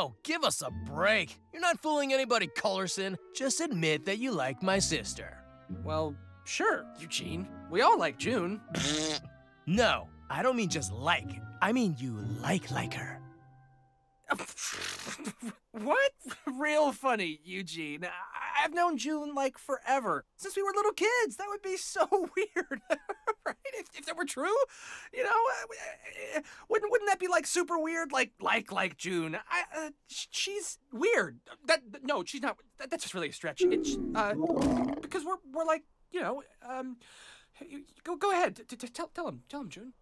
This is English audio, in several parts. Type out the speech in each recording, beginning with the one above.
Oh, give us a break. You're not fooling anybody, Kullersen. Just admit that you like my sister. Well, sure, Eugene. We all like Jun. No, I don't mean just like. I mean you like like her. what? Real funny, Eugene. I- I've known Jun like forever, since we were little kids. That would be so weird, right? If, if that were true, you know, uh, uh, that be like super weird? Like like like Jun. I uh, she's weird. That no, she's not. That, that's just really a stretch. It's uh because we're we're like you know um. Go go ahead. Tell tell him tell him Jun.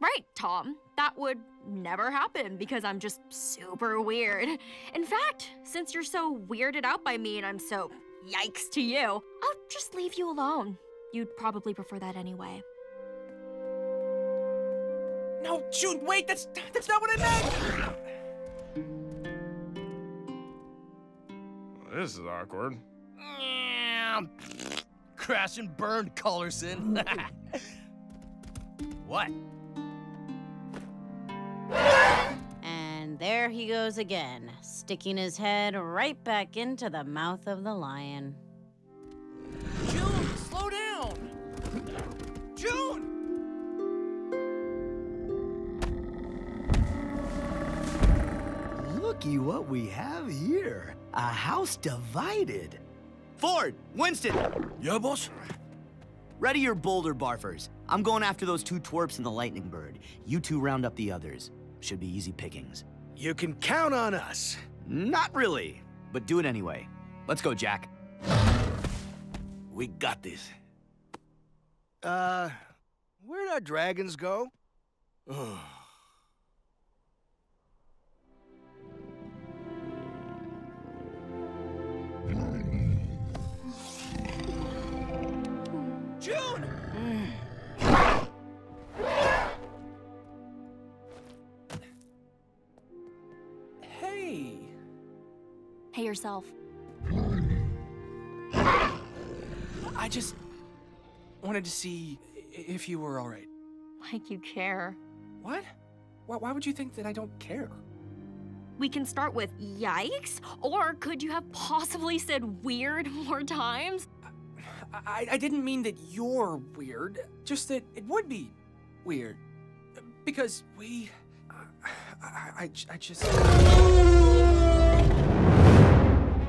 Right, Tom. That would never happen because I'm just super weird. In fact, since you're so weirded out by me and I'm so yikes to you, I'll just leave you alone. You'd probably prefer that anyway. No, Jun, wait, that's that's not what I meant. This is awkward. Crash and burn, Kullersen. what? And there he goes again, sticking his head right back into the mouth of the lion. Looky what we have here. A house divided. Ford, Winston, Yeah, boss? ready your boulder barfers. I'm going after those two twerps and the lightning bird. You two round up the others. Should be easy pickings. You can count on us. Not really, but do it anyway. Let's go, Jack. We got this. Uh, where'd our dragons go? Jun. hey. Hey yourself. I just wanted to see if you were all right. Like you care. What? Why, why would you think that I don't care? We can start with yikes, or could you have possibly said weird more times? I, I didn't mean that you're weird, just that it would be weird. Because we. i i i just.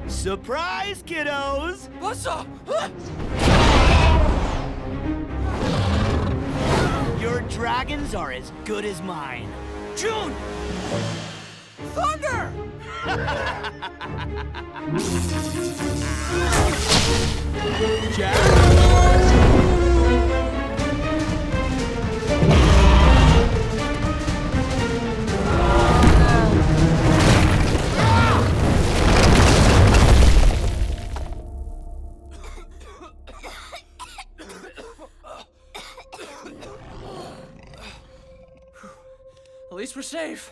Surprise, kiddos! Bussa! Your dragons are as good as mine. Jun! Thunder! least we're safe.